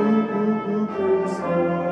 Ooh, ooh, ooh, who,